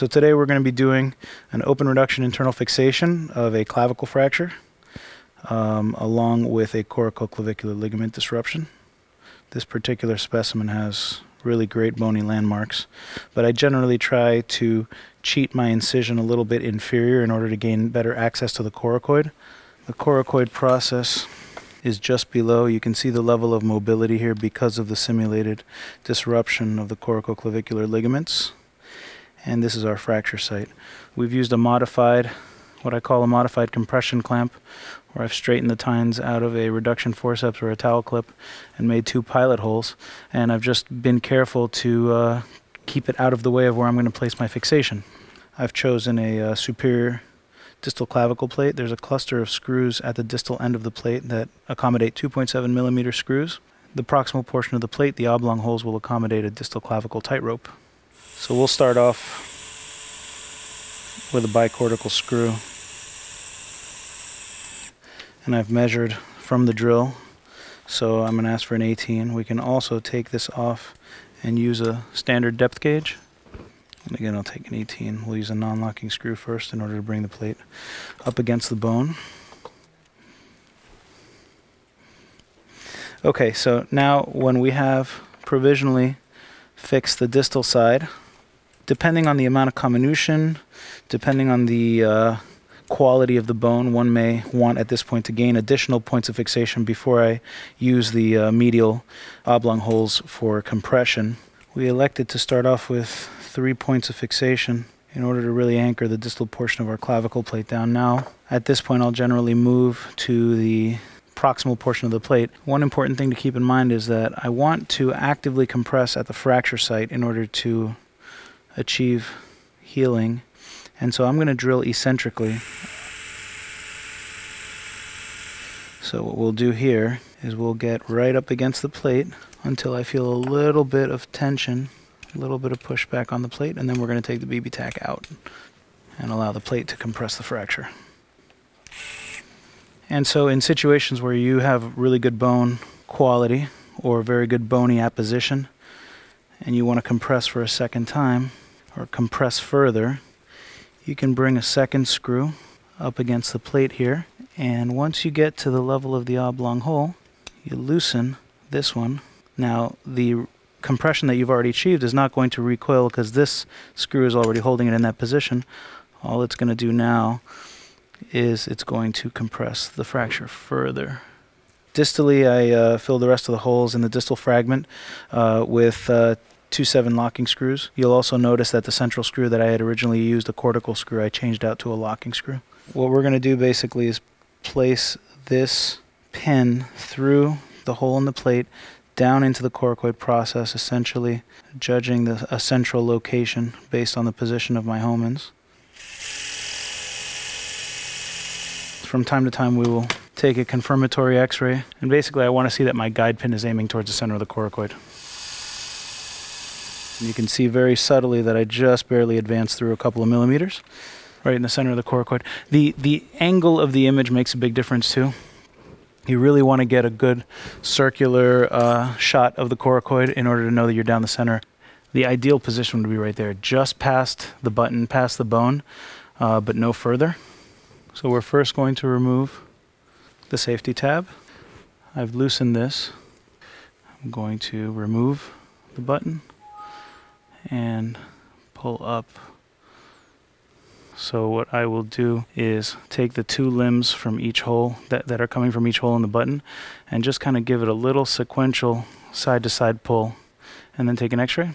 So today we're going to be doing an open reduction internal fixation of a clavicle fracture um, along with a coracoclavicular ligament disruption. This particular specimen has really great bony landmarks, but I generally try to cheat my incision a little bit inferior in order to gain better access to the coracoid. The coracoid process is just below. You can see the level of mobility here because of the simulated disruption of the coracoclavicular ligaments. And this is our fracture site. We've used a modified, what I call a modified compression clamp, where I've straightened the tines out of a reduction forceps or a towel clip and made two pilot holes. And I've just been careful to uh, keep it out of the way of where I'm going to place my fixation. I've chosen a uh, superior distal clavicle plate. There's a cluster of screws at the distal end of the plate that accommodate 2.7 millimeter screws. The proximal portion of the plate, the oblong holes, will accommodate a distal clavicle tightrope. So we'll start off with a bicortical screw. And I've measured from the drill, so I'm going to ask for an 18. We can also take this off and use a standard depth gauge. And again, I'll take an 18. We'll use a non-locking screw first in order to bring the plate up against the bone. Okay, so now when we have provisionally fixed the distal side, depending on the amount of comminution, depending on the uh, quality of the bone, one may want at this point to gain additional points of fixation before I use the uh, medial oblong holes for compression. We elected to start off with three points of fixation in order to really anchor the distal portion of our clavicle plate down. Now, at this point, I'll generally move to the proximal portion of the plate. One important thing to keep in mind is that I want to actively compress at the fracture site in order to achieve healing. And so I'm going to drill eccentrically. So what we'll do here is we'll get right up against the plate until I feel a little bit of tension a little bit of pushback on the plate, and then we're going to take the BB-Tak out and allow the plate to compress the fracture. And so in situations where you have really good bone quality or very good bony apposition, and you want to compress for a second time, or compress further, you can bring a second screw up against the plate here, and once you get to the level of the oblong hole, you loosen this one. Now the compression that you've already achieved is not going to recoil because this screw is already holding it in that position. All it's going to do now is it's going to compress the fracture further. Distally, I uh, filled the rest of the holes in the distal fragment uh, with uh, two 7 locking screws. You'll also notice that the central screw that I had originally used, a cortical screw, I changed out to a locking screw. What we're going to do basically is place this pin through the hole in the plate down into the coracoid process, essentially judging the, a central location based on the position of my Hohmanns. From time to time, we will take a confirmatory x-ray, and basically I want to see that my guide pin is aiming towards the center of the coracoid. And you can see very subtly that I just barely advanced through a couple of millimeters, right in the center of the coracoid. The, the angle of the image makes a big difference too. You really want to get a good circular uh, shot of the coracoid in order to know that you're down the center. The ideal position would be right there, just past the button, past the bone, uh, but no further. So we're first going to remove the safety tab. I've loosened this. I'm going to remove the button and pull up so what I will do is take the two limbs from each hole that, that are coming from each hole in the button and just kind of give it a little sequential side to side pull and then take an x-ray.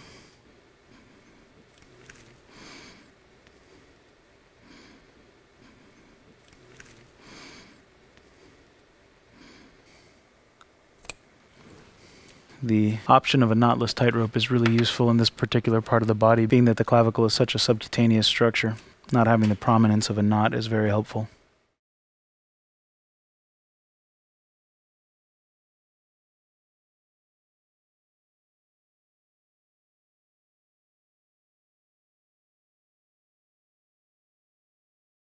The option of a knotless tightrope is really useful in this particular part of the body, being that the clavicle is such a subcutaneous structure not having the prominence of a knot is very helpful.